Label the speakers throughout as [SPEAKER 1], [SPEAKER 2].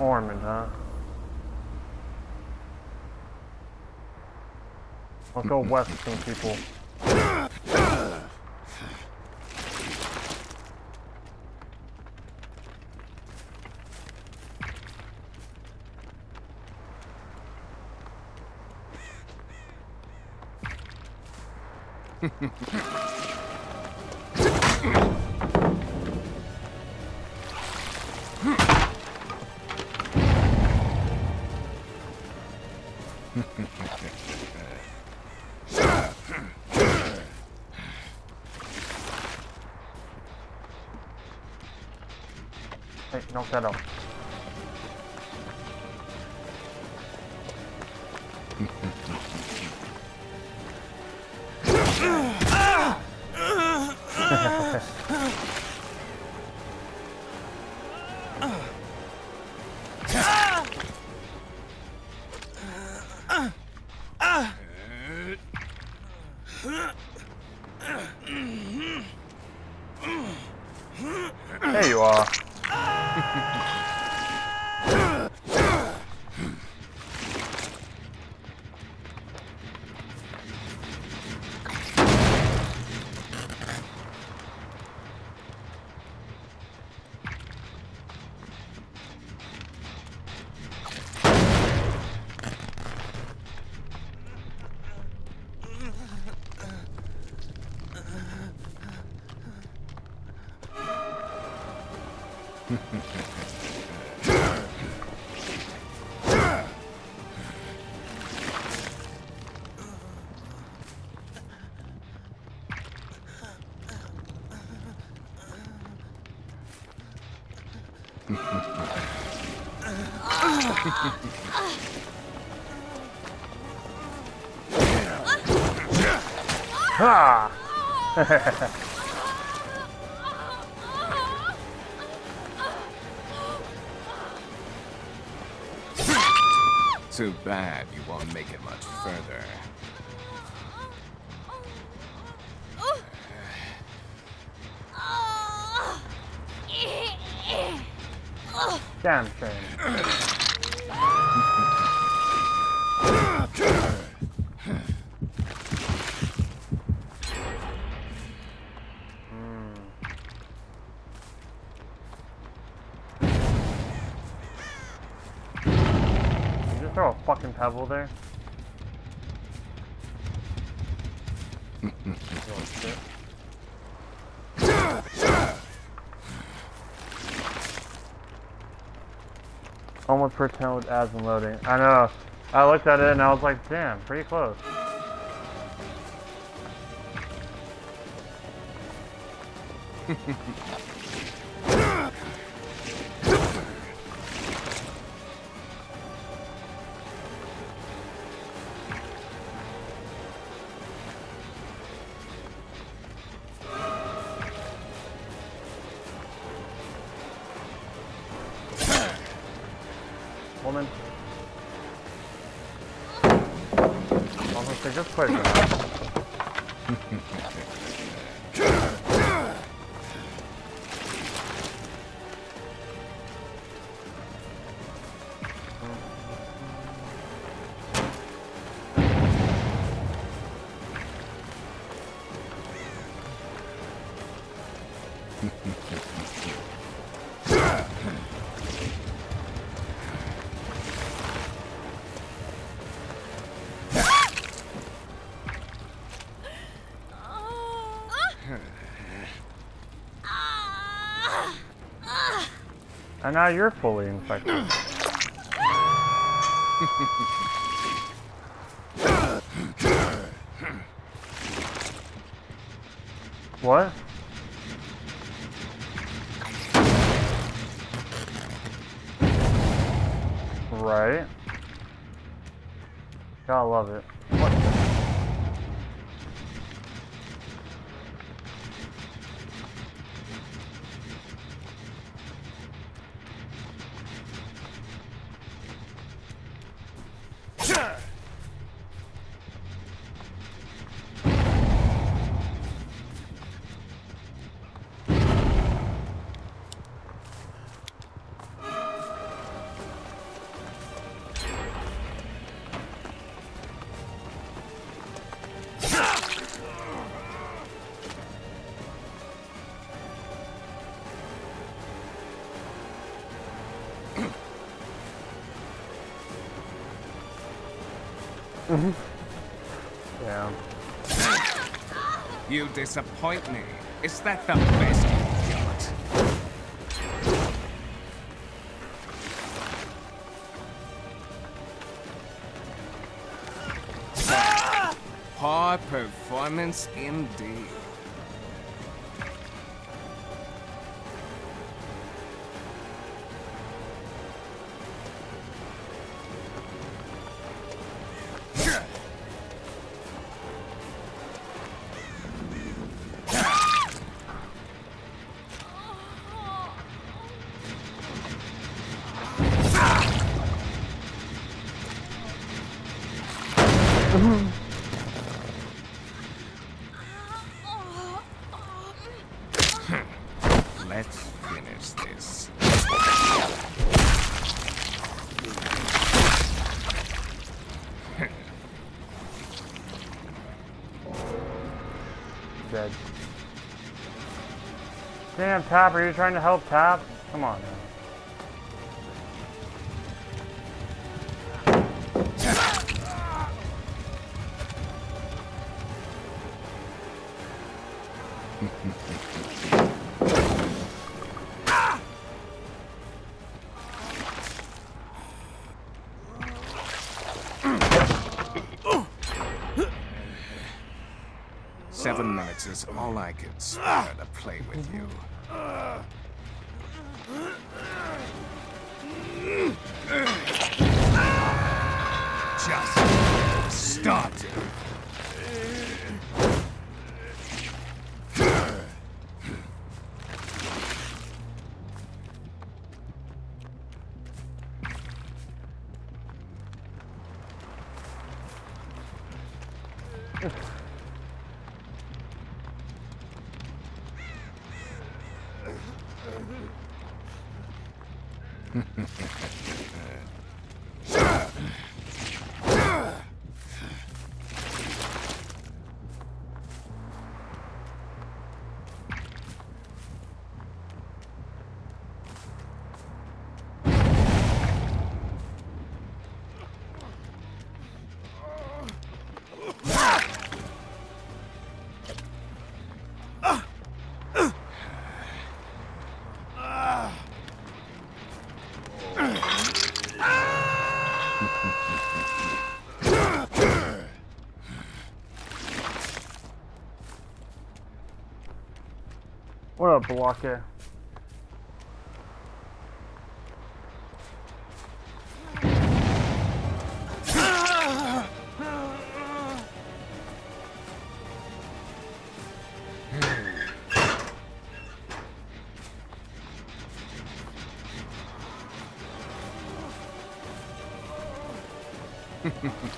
[SPEAKER 1] Ormond, huh? Let's go west, some people. Hey, knock that Ha!
[SPEAKER 2] Too bad you won't make it much further.
[SPEAKER 1] Damn shame. fucking pebble there? Almost pretend with ads and loading. I know. I looked at it and I was like, damn, pretty close. Also, say just And now you're fully infected. what? Right. Gotta love it. Yeah.
[SPEAKER 2] You disappoint me. Is that the best you've got? Ah! Poor performance indeed.
[SPEAKER 1] Damn, Tap, are you trying to help Tap? Come on, man.
[SPEAKER 2] Seven minutes is all I can spare to play with you. Just start.
[SPEAKER 1] What up, Blocker?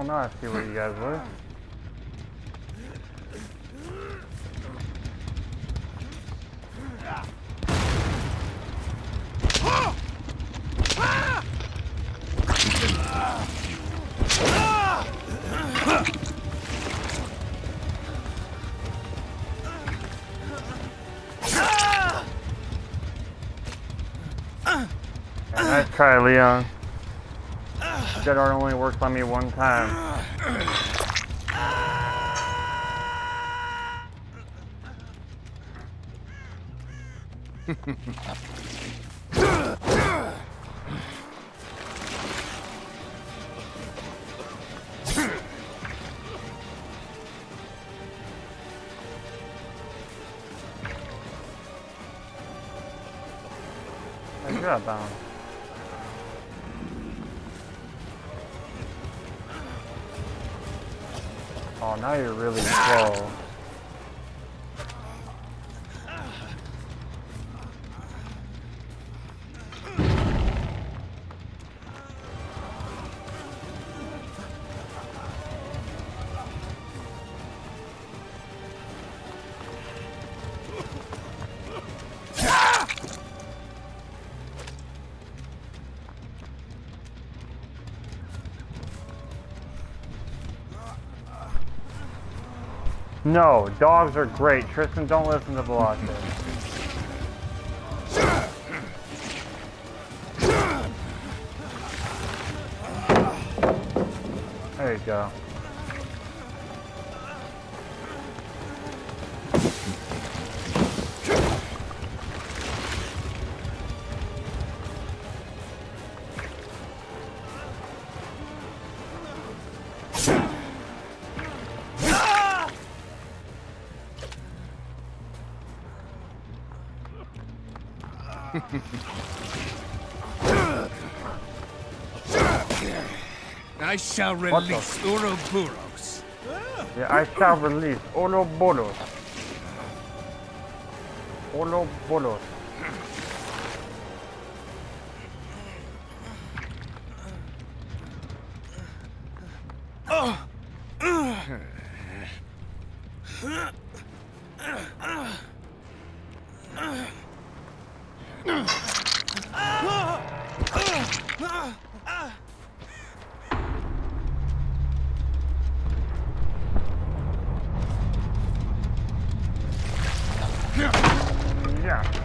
[SPEAKER 1] Well, now I see where you guys were. Leon that art only worked on me one time. I got bound. Now you're really slow. No, dogs are great. Tristan, don't listen to Velocity. There you go.
[SPEAKER 2] I shall release Uroboros.
[SPEAKER 1] Yeah, I shall release Uroboros. Uroboros. Oh. Yeah.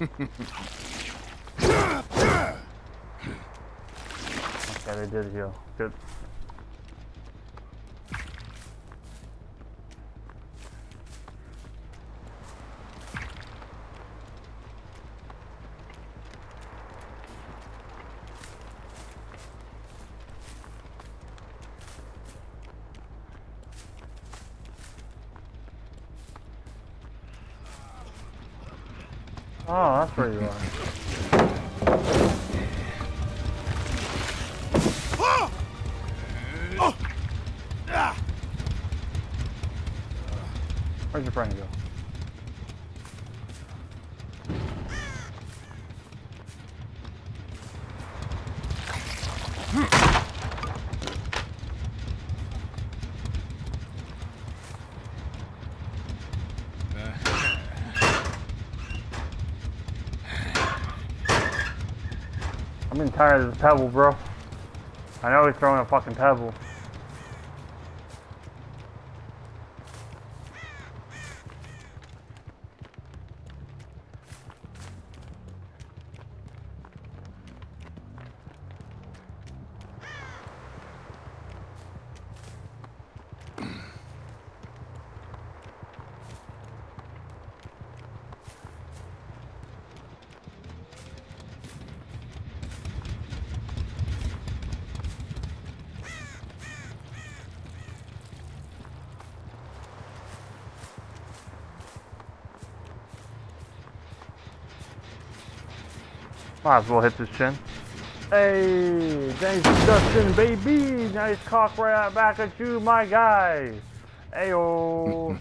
[SPEAKER 1] Okay, they did heal. Good. Oh, that's where you are. I'm getting tired of this pebble, bro. I know he's throwing a fucking pebble. Might as well hit this chin. Hey, thanks Dustin, baby. Nice cock right back at you, my guy. Ayo.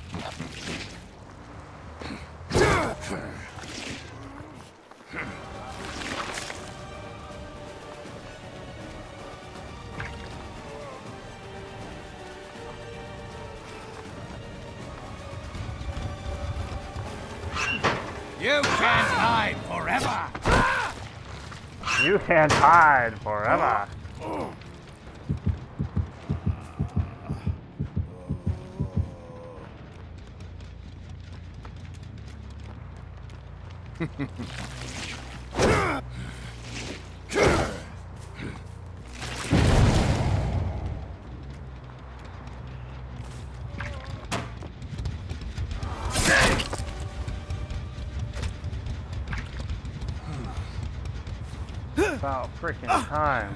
[SPEAKER 2] You can't hide forever.
[SPEAKER 1] You can't hide forever. About freaking time.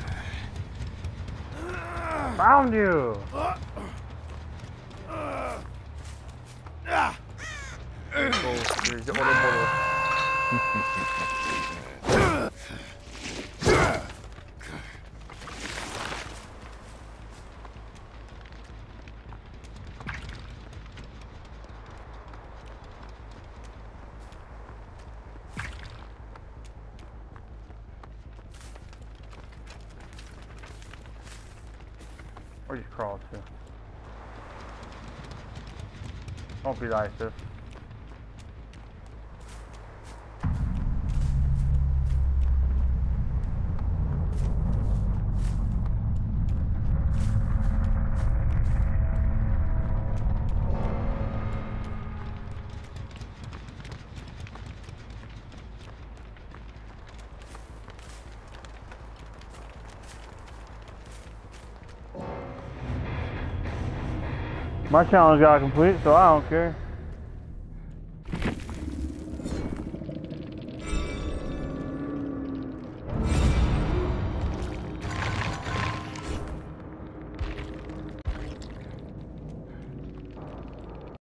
[SPEAKER 1] Found you! Where'd you crawl to? Don't be like this. My challenge got complete, so I don't care.